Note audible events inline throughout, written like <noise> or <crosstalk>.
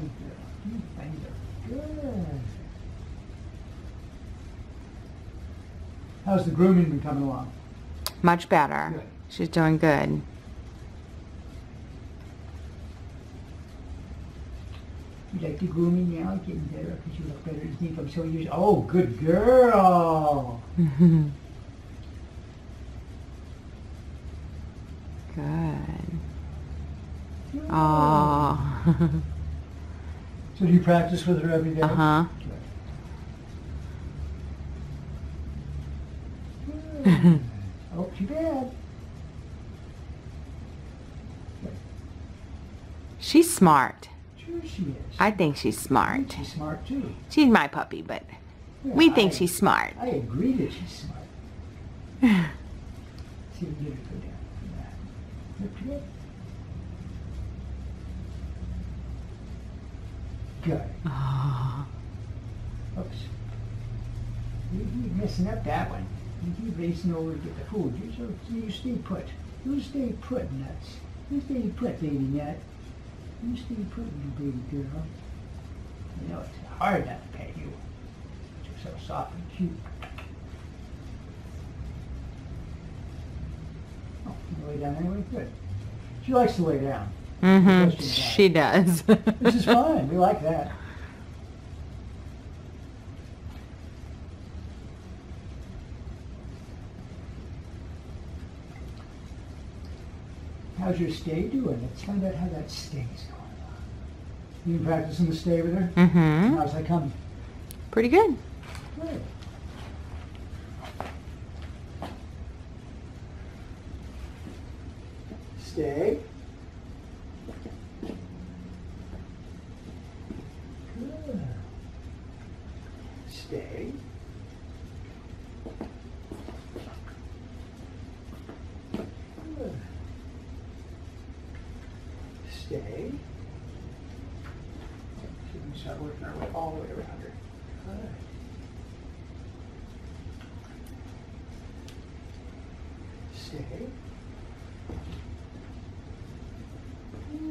Thank you. Thank you. Good. How's the grooming been coming along? Much better. Good. She's doing good. You like the grooming now? Getting better because you look better. You think I'm so used. Oh, good girl. <laughs> Good. Oh. <laughs> So do you practice with her every day? uh huh. Good. <laughs> Good. oh, she bad. She's smart. Sure she is. I think she's smart. think she's smart too. She's my puppy, but Yeah, we think I- she's smart. I agree that she's smart. <laughs> See, we get her to go down that. Look to Good. Oh. Oops. You keep messing up that one. You keep racing over to get the food. You, so, you stay put. You stay put, nuts. You stay put, baby nut. You stay put, you baby girl. You know it's hard not to pet you. You're so soft and cute. Oh, you lay down anyway? Good. She likes to lay down. Mm-hmm. She does. This is fine. We like that. How's your stay doing? Let's find out how that stay's going on. You been practicing the stay with her? mm-hmm. How's that coming? Pretty good. Good. Stay. Good. Stay. Good. Stay. So we can start working our way all the way around her. Good. Stay.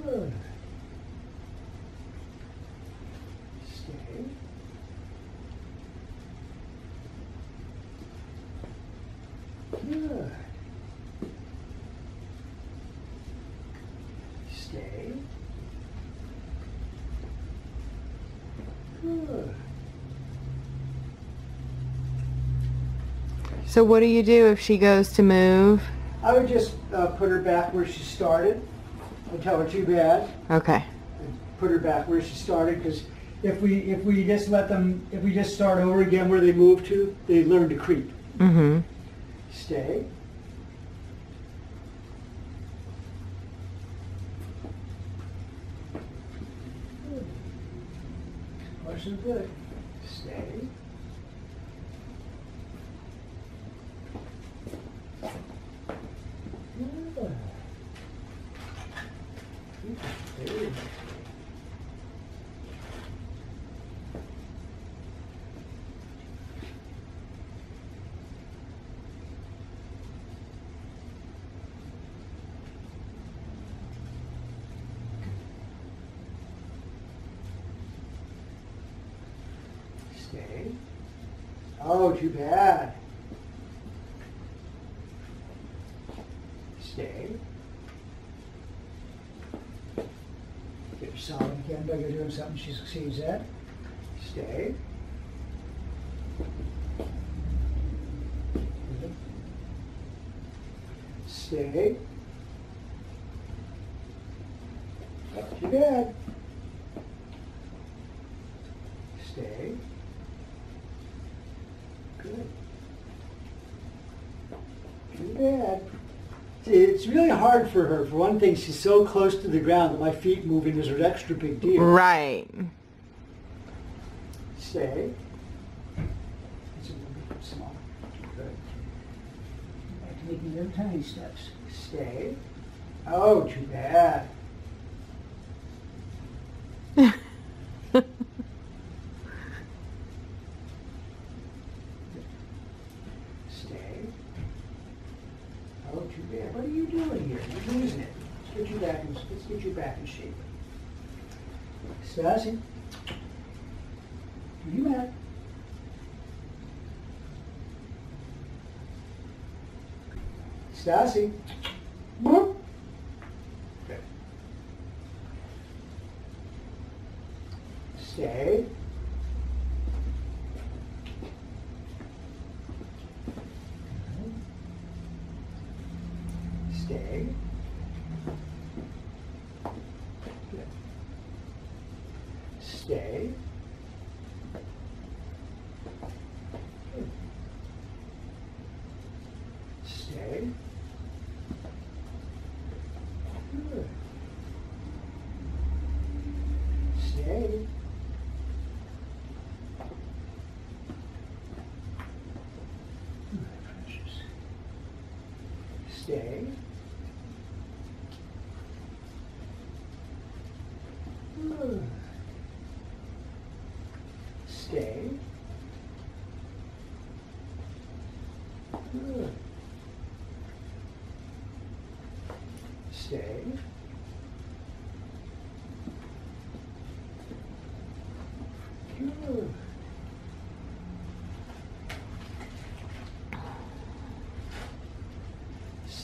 Good. Stay. Good. Stay. Good. So what do you do if she goes to move? I would just uh, put her back where she started. I'd tell her too bad. Okay. Put her back where she started because if we if we just let them if we just start over again where they moved to, they learn to creep. Mm-hmm. Stay. Good. Far so good. Stay. Good. Very good. Stay. Oh, too bad. Stay. Get solid again by doing something she succeeds at. Stay. Stay. Not too bad. Stay. Good. Too bad. See, it's really hard for her. For one thing, she's so close to the ground that my feet moving is an extra big deal. Right. Stay. It's a little bit small. Good. Back to making little tiny steps. Stay. Oh, too bad. Stay. Oh, too bad. What are you doing here? You're losing it. Let's get you back in, let's get you back in shape. Stassi? Are you mad? Whoop. Good. Stay. Stay. Good. Stay. Good. Stay. Good. Stay. Good, precious. Stay. <sighs> Good. Stay. Good.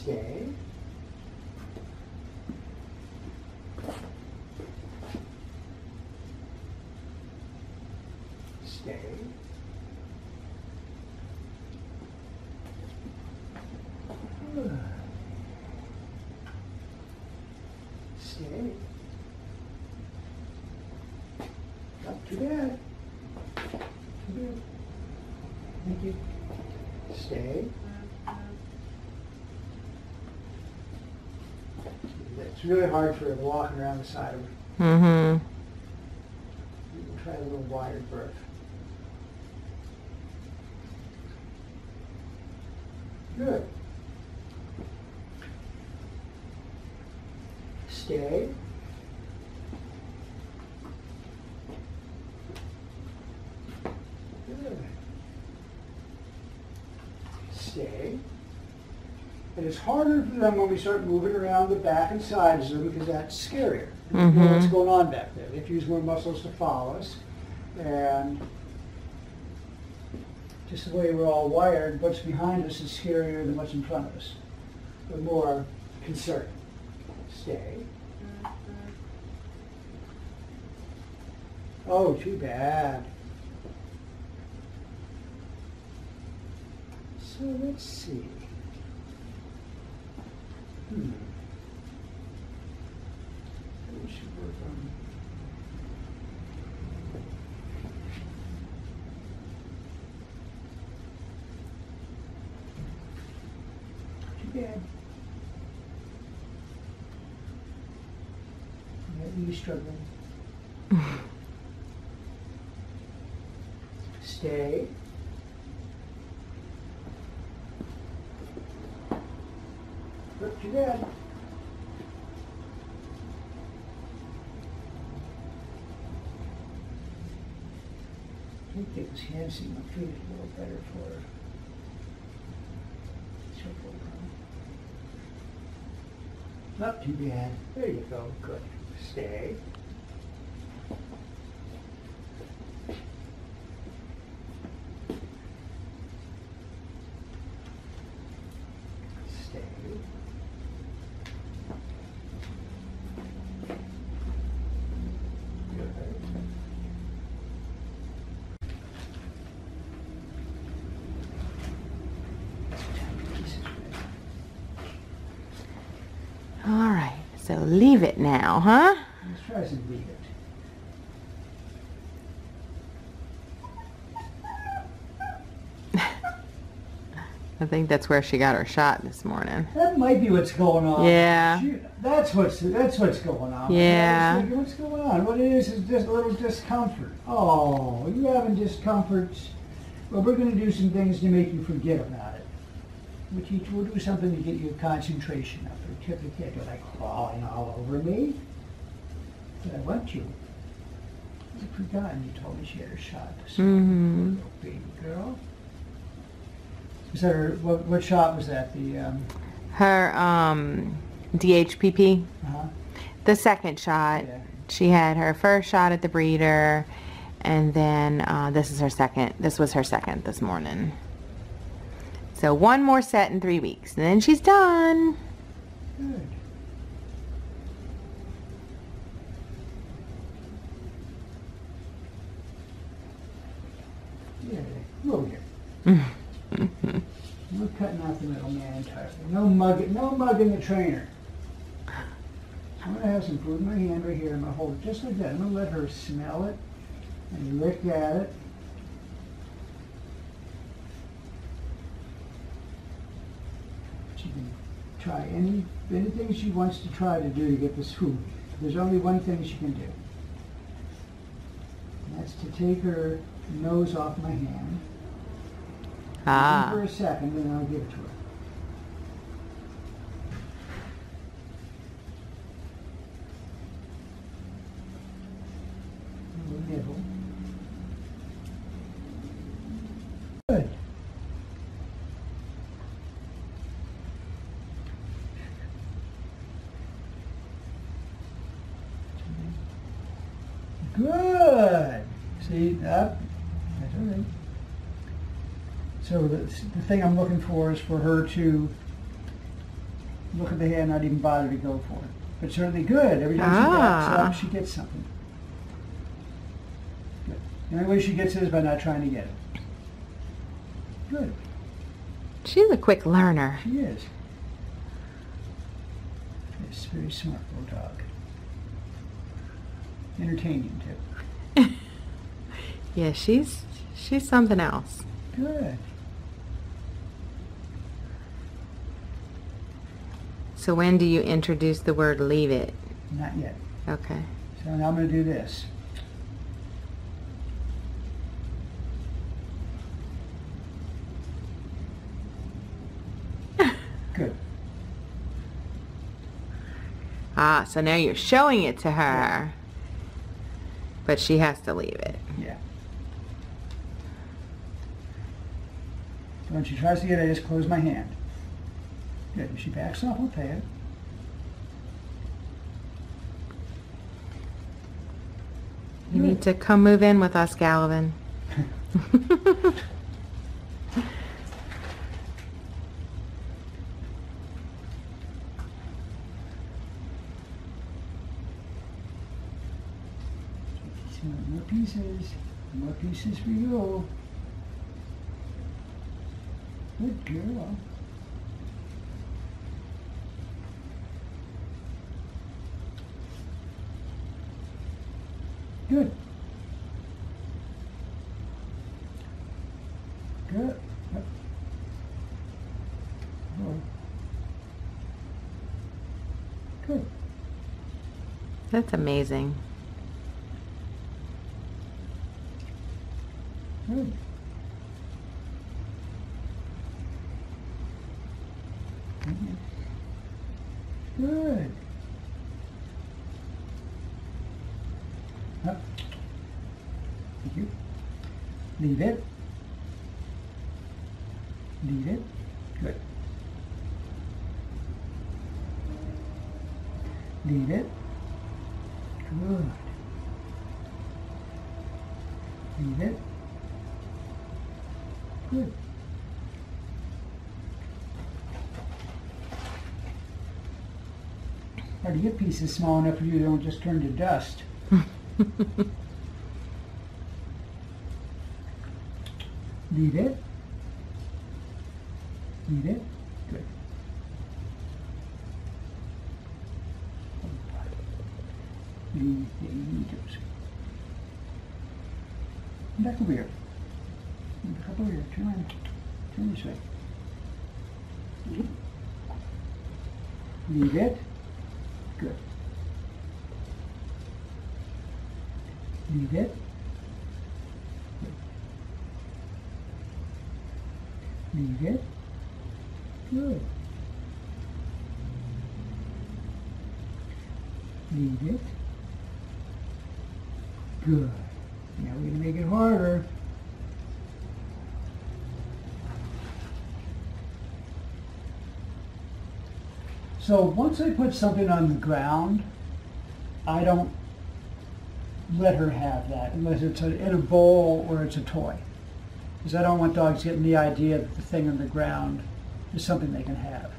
Stay. Stay. Good. Stay. Not too bad. Too bad. Thank you. Stay. It's really hard for him walking around the side of her. Mm-hmm. You can try a little wider berth. Good. Stay. Good. Stay. And it's harder for them when we start moving around the back and sides of them because that's scarier. We don't know what's going on back there. They have to use more muscles to follow us. And just the way we're all wired, what's behind us is scarier than what's in front of us. But more concerned. Stay. Oh, too bad. So let's see. Hmm. We should work on. Too bad. Yeah, you struggling. Stay. Look too bad. I think it was Hanson, my feet is a little better for her. Not too bad. There you go. Good. Stay. Good. All right. So leave it now, huh? Let's try leave it. <laughs> I think that's where she got her shot this morning. That might be what's going on. Yeah. She- That's what's that's what's going on. Yeah. Thinking, what's going on? What it is is just a little discomfort. Oh, you having discomforts? Well, we're going to do some things to make you forget about it. We'll, do something to get your concentration up. Your head. You're like crawling all over me. But I want you. I've forgotten you told me she had her shot this Mhm. little baby girl. Her, what, what shot was that? The, um, Her um, DHPP, uh-huh. the second shot. Yeah. She had her first shot at the breeder, and then uh, this is her second. This was her second this morning. So one more set in three weeks, and then she's done. Good. Yeah, move here. We're cutting out the middleman entirely. No mugging, no mugging the trainer. I'm gonna have some food in my hand right here. I'm gonna hold it just like that. I'm gonna let her smell it and lick at it. She can try any, anything she wants to try to do to get this food. There's only one thing she can do. And that's to take her nose off my hand. Ah. her a second, and I'll give it to her. A little nibble. Good. Good. See, up. That's all right. So the, the thing I'm looking for is for her to look at the hand, not even bother to go for it. But certainly good. Every time she backs Ah. up, she gets something. Good. The only way she gets it is by not trying to get it. Good. She's a quick learner. She is. She's a very smart little dog. Entertaining too. <laughs> Yeah, she's she's something else. Good. So when do you introduce the word leave it? Not yet. Okay. So now I'm going to do this. Good. Ah, so now you're showing it to her. But she has to leave it. Yeah. So when she tries to get it, I just close my hand. Good. If she backs off, I'll pay it. You need to come move in with us, Gallivan. More pieces. More pieces for you. Good girl. Good. Good. Oh. Good. That's amazing. Good. Mhm. Good. Up. Thank you. Leave it. Leave it. Good. Leave it. Good. Leave it. Good. Hard to get pieces small enough for you, don't just turn to dust. <laughs> Leave it. Leave it. Good. Leave the meters. Back over here. Back over here. Turn around. Turn this way. Leave it. Good. Leave it. Good. Leave it. Good. Leave it. Good. Now we're gonna make it harder. So once I put something on the ground, I don't let her have that unless it's a, in a bowl or it's a toy. Because I don't want dogs getting the idea that the thing on the ground is something they can have.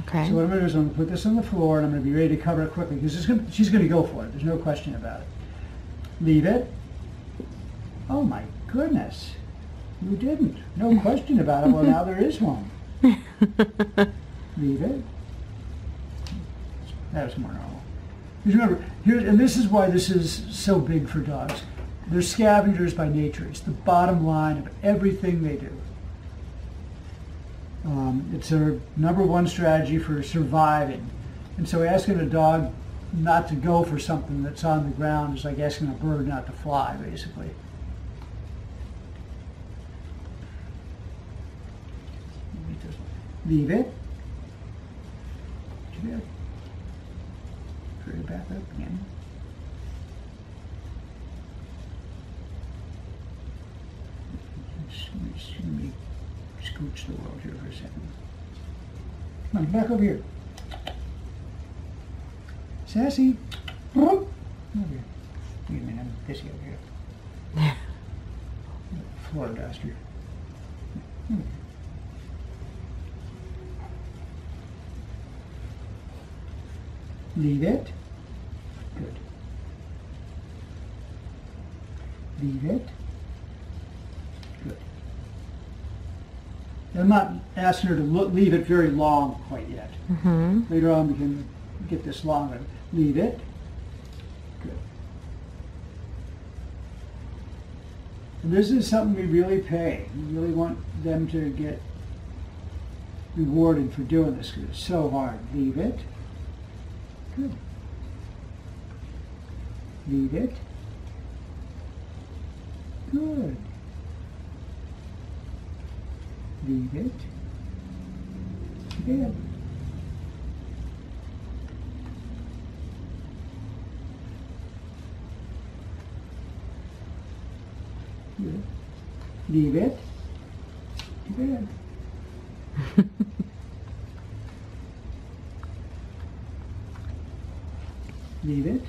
Okay. So what I'm gonna do is I'm gonna put this on the floor and I'm gonna be ready to cover it quickly, because gonna, she's gonna go for it, there's no question about it. Leave it. Oh my goodness, you didn't, no question about it, well now there is one. <laughs> Leave it. That's was more normal. Because remember, here, and this is why this is so big for dogs. They're scavengers by nature. It's the bottom line of everything they do. Um, it's their number one strategy for surviving. And so asking a dog not to go for something that's on the ground is like asking a bird not to fly, basically. Leave it. Too bad. Put it back up again. Just Let me, s- let me scooch the world here for a second. Come on, back over here. Stassi. Over here. Wait a minute, I'm busy over here. Yeah. <laughs> Floor duster. Hmm. Leave it. Good. Leave it. Good. I'm not asking her to lo- leave it very long quite yet. hmm Later on, we can get this longer. Leave it. Good. And this is something we really pay. We really want them to get rewarded for doing this because it's so hard. Leave it. Good. Leave it. Good. Leave it. Good. Good. Leave it. Good. Leave it.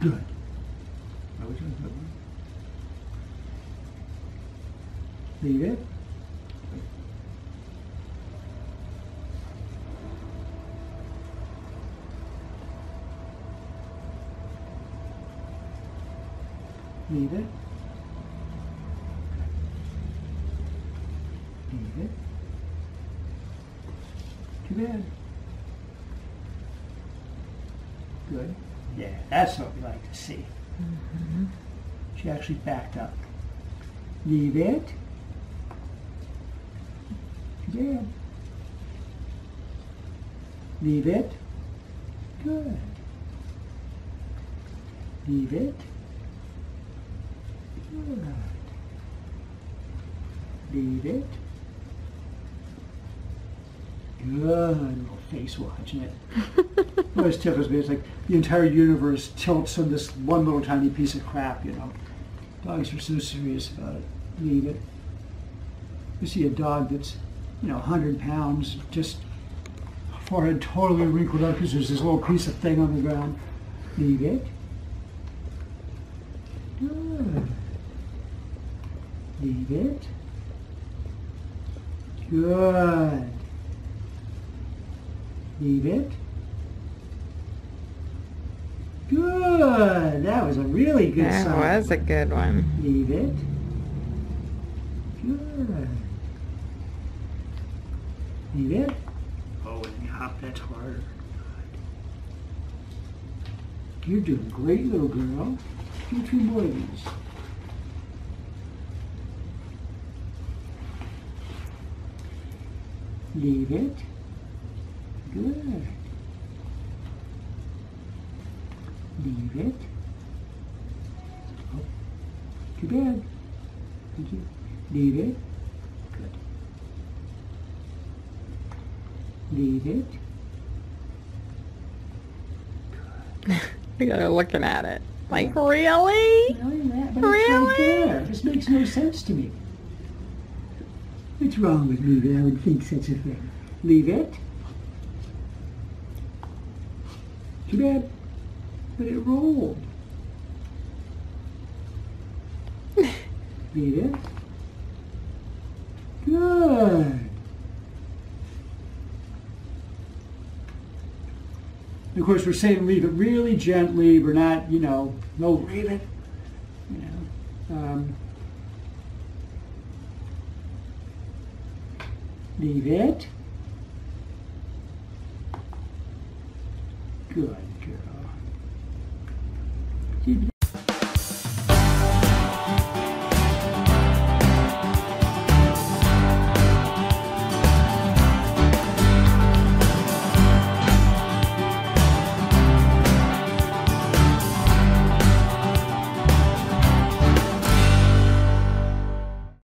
Good. That was a good one. Leave it. Leave it. Leave it. Too bad. Good. Yeah, that's what we like to see. Mm-hmm. She actually backed up. Leave it. Good. Leave it. Good. Leave it. Good. Leave it. Good. Little face watching it. It <laughs> always tickles me. It's like the entire universe tilts on this one little tiny piece of crap, you know. Dogs are so serious about it. Leave it. You see a dog that's, you know, 100 pounds, just forehead totally wrinkled up because there's this little piece of thing on the ground. Leave it. Good. Leave it. Good. Leave it. Good. That was a really good That sign. was a good one. Leave it. Good. Leave it. Oh, and you hop, that's harder. You're doing great, little girl. Do two more of these. Leave it. Good. Leave it. Oh, too bad. Thank you. Leave it. Good. Leave it. Are <laughs> looking at it. Like, really? Really? Really? right. This makes no sense to me. What's wrong with me that I would think such a thing? Leave it. Too bad. But it rolled. <laughs> Leave it. Good. Of course, we're saying leave it really gently. We're not, you know, no, leave it. You know, um, leave it. Good.